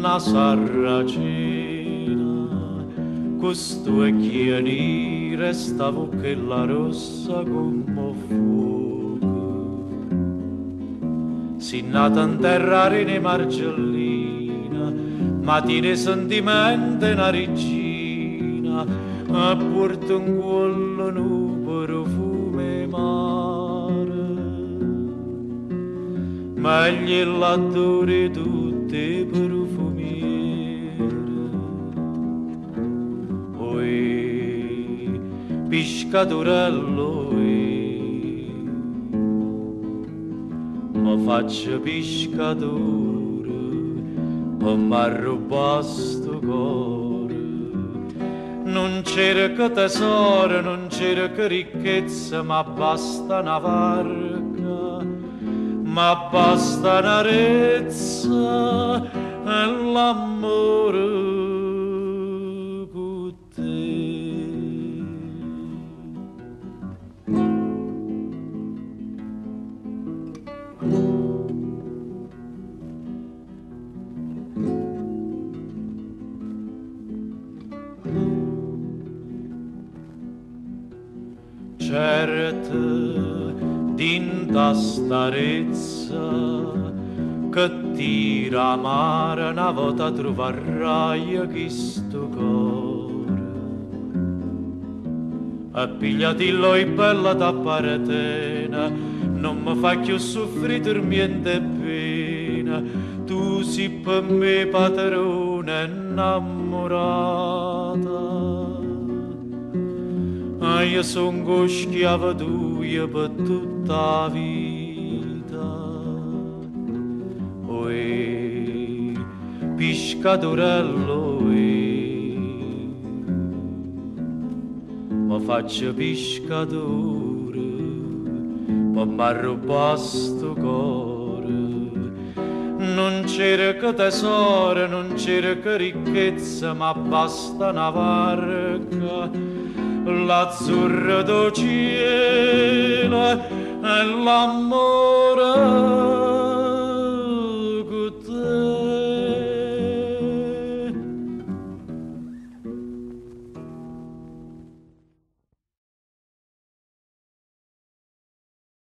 una sarracina questo è chiari restavo che la rossa come fuoco. Si nata in terra rene margellina ma tiene sentimento una regina a porta un quello nu profume mare. Meglio l'attore tutte profumiere oi piscatorello oi ma faccio piscatore ma m'arruba sto cuore non cerco tesoro non cerco ricchezza ma basta una varca ma basta una rezza e l'amore Certo, dinta starezza che tira amara una volta trovarrai questo cuore. E bella tapparetena, non mi fa più soffrire niente divina, tu si per me padrona innamorata. Ma io sono schiava tua per tutta la vita. Oe, piscatorello, oe, ma faccio piscatore, ma mi ha rubato Non cerco tesoro, non cerco ricchezza, ma basta una varca l'azzurro do cielo e l'amore